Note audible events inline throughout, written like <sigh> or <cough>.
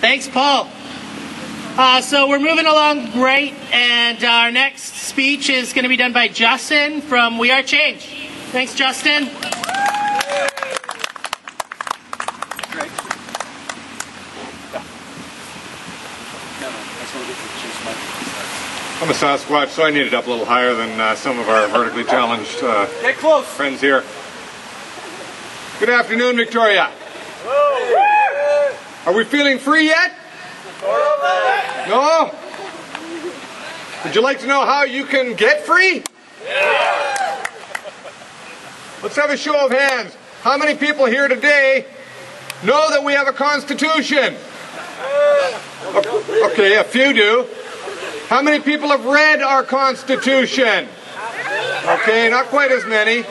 Thanks, Paul. Uh, so we're moving along great, and our next speech is going to be done by Justin from We Are Change. Thanks, Justin. I'm a Sasquatch, so I need it up a little higher than uh, some of our vertically challenged uh, Get close. friends here. Good afternoon, Victoria. Are we feeling free yet? No? Would you like to know how you can get free? Let's have a show of hands. How many people here today know that we have a constitution? Okay, a few do. How many people have read our Constitution? Okay, not quite as many.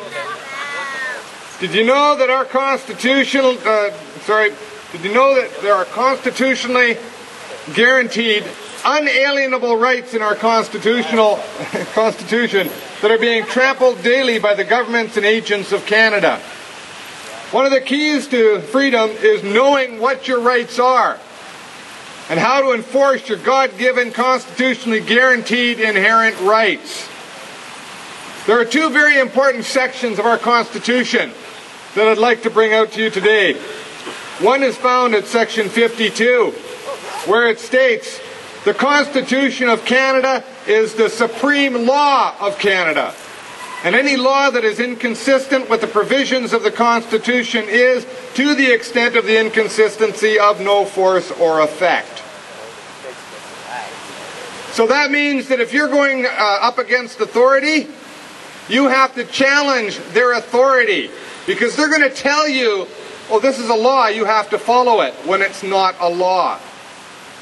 Did you know that our constitutional, uh, sorry, did you know that there are constitutionally guaranteed unalienable rights in our constitutional <laughs> constitution that are being trampled daily by the governments and agents of Canada? One of the keys to freedom is knowing what your rights are and how to enforce your God given, constitutionally guaranteed inherent rights. There are two very important sections of our Constitution that I'd like to bring out to you today. One is found at section 52, where it states, The Constitution of Canada is the supreme law of Canada. And any law that is inconsistent with the provisions of the Constitution is, to the extent of the inconsistency, of no force or effect. So that means that if you're going uh, up against authority, you have to challenge their authority because they're going to tell you, oh, this is a law, you have to follow it, when it's not a law.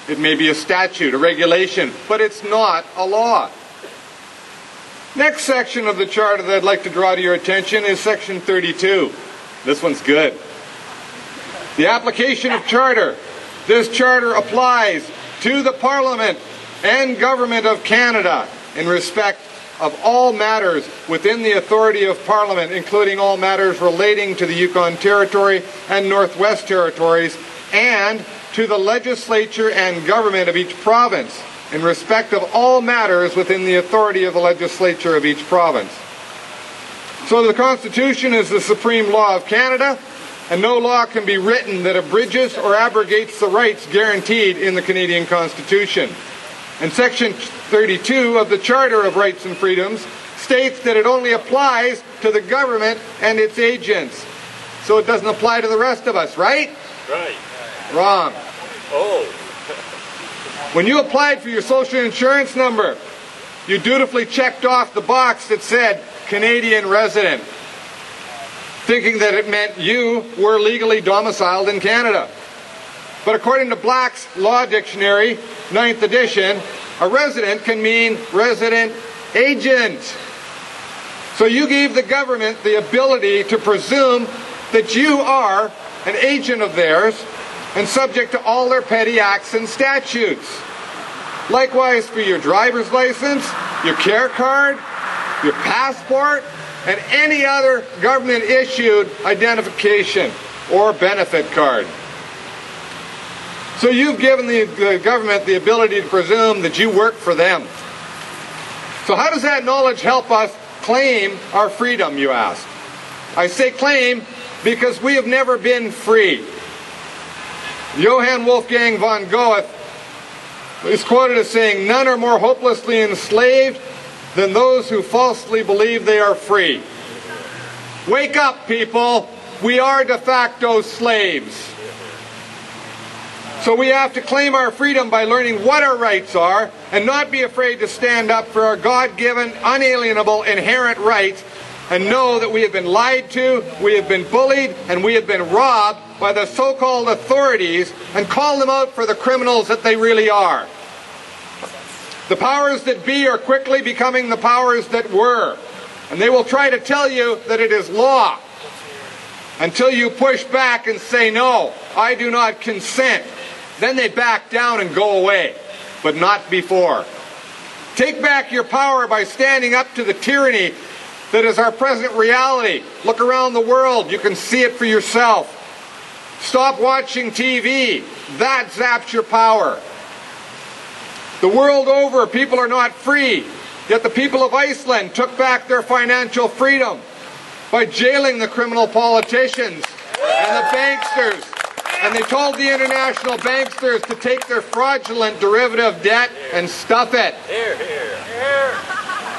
It may be a statute, a regulation, but it's not a law. Next section of the charter that I'd like to draw to your attention is section 32. This one's good. The application of charter. This charter applies to the Parliament and Government of Canada in respect of all matters within the authority of Parliament, including all matters relating to the Yukon Territory and Northwest Territories, and to the legislature and government of each province in respect of all matters within the authority of the legislature of each province. So the Constitution is the supreme law of Canada, and no law can be written that abridges or abrogates the rights guaranteed in the Canadian Constitution. And Section 32 of the Charter of Rights and Freedoms states that it only applies to the government and its agents. So it doesn't apply to the rest of us, right? Right. Wrong. Oh. <laughs> When you applied for your social insurance number, you dutifully checked off the box that said Canadian resident, thinking that it meant you were legally domiciled in Canada. But according to Black's Law Dictionary, 9th edition, a resident can mean resident agent. So you gave the government the ability to presume that you are an agent of theirs and subject to all their petty acts and statutes. Likewise for your driver's license, your care card, your passport, and any other government issued identification or benefit card. So you've given the, the, government the ability to presume that you work for them. So how does that knowledge help us claim our freedom, you ask? I say claim because we have never been free. Johann Wolfgang von Goethe is quoted as saying, None are more hopelessly enslaved than those who falsely believe they are free. Wake up, people! We are de facto slaves. So we have to claim our freedom by learning what our rights are and not be afraid to stand up for our God given, unalienable, inherent rights and know that we have been lied to, we have been bullied, and we have been robbed by the so called authorities and call them out for the criminals that they really are. The powers that be are quickly becoming the powers that were. And they will try to tell you that it is law until you push back and say, no, I do not consent. Then they back down and go away, but not before. Take back your power by standing up to the tyranny that is our present reality. Look around the world, you can see it for yourself. Stop watching TV. That zaps your power. The world over, people are not free. Yet the people of Iceland took back their financial freedom by jailing the criminal politicians and the banksters. And they told the international banksters to take their fraudulent derivative debt and stuff it.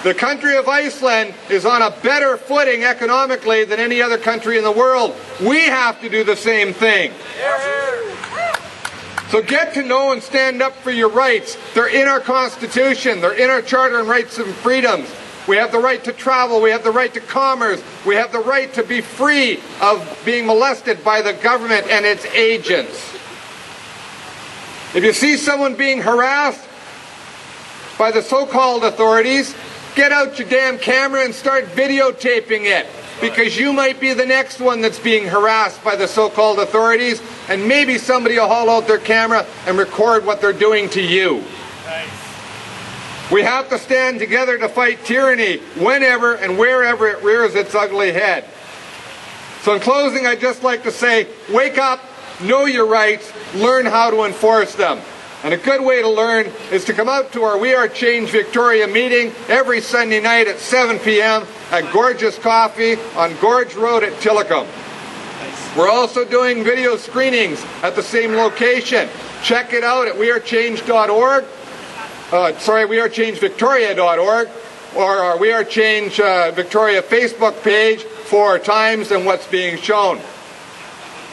The country of Iceland is on a better footing economically than any other country in the world. We have to do the same thing. So get to know and stand up for your rights. They're in our Constitution. They're in our Charter and Rights and Freedoms. We have the right to travel. We have the right to commerce. We have the right to be free of being molested by the government and its agents. If you see someone being harassed by the so-called authorities, get out your damn camera and start videotaping it because you might be the next one that's being harassed by the so-called authorities and maybe somebody will haul out their camera and record what they're doing to you. We have to stand together to fight tyranny whenever and wherever it rears its ugly head. So in closing, I'd just like to say, wake up, know your rights, learn how to enforce them. And a good way to learn is to come out to our We Are Change Victoria meeting every Sunday night at 7 p.m. at Gorgeous Coffee on Gorge Road at Tillicum. We're also doing video screenings at the same location. Check it out at wearechange.org. Uh, sorry, wearechange.victoria.org or our We Are Change uh, Victoria Facebook page for times and what's being shown.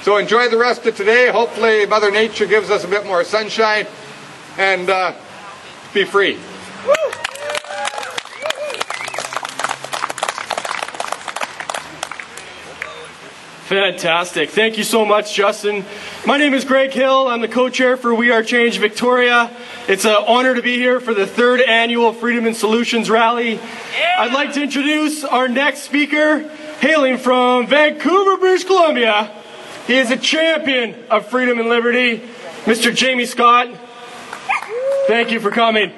So enjoy the rest of today. Hopefully Mother Nature gives us a bit more sunshine and uh, be free. Fantastic. Thank you so much, Justin. My name is Greg Hill. I'm the co-chair for We Are Change Victoria. It's an honor to be here for the third annual Freedom and Solutions Rally. I'd like to introduce our next speaker, hailing from Vancouver, British Columbia. He is a champion of freedom and liberty, Mr. Jamie Scott. Thank you for coming.